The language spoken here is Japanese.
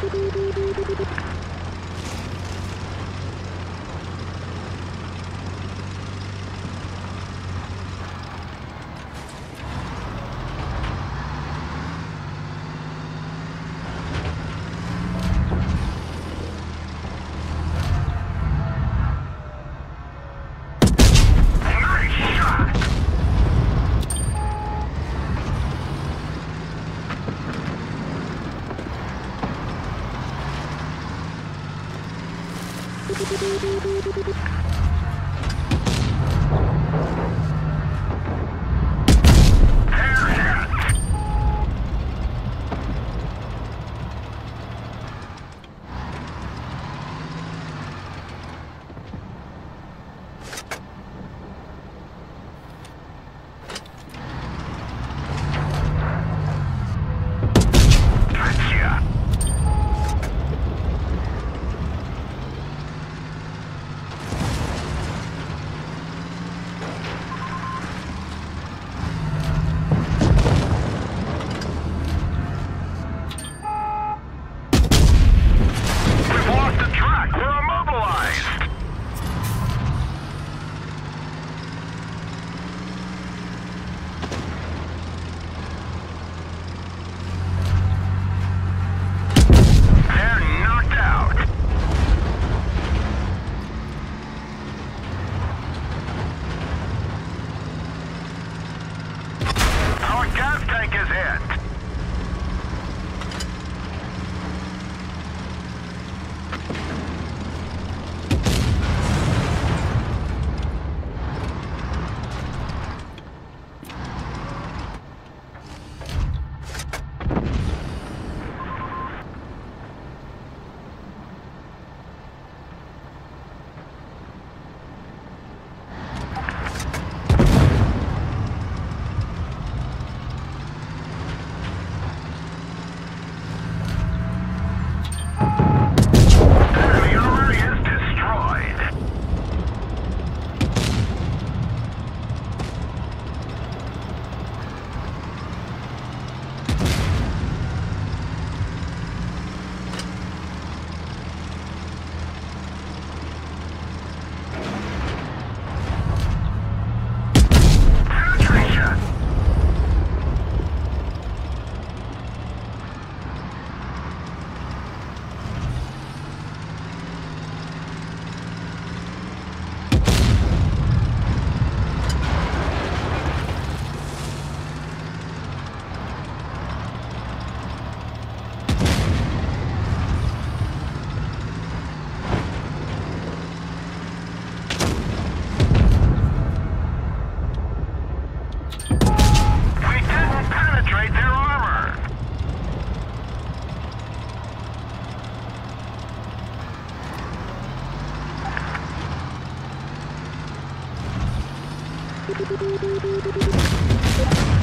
どどどどど。どどどどどど。Thank you.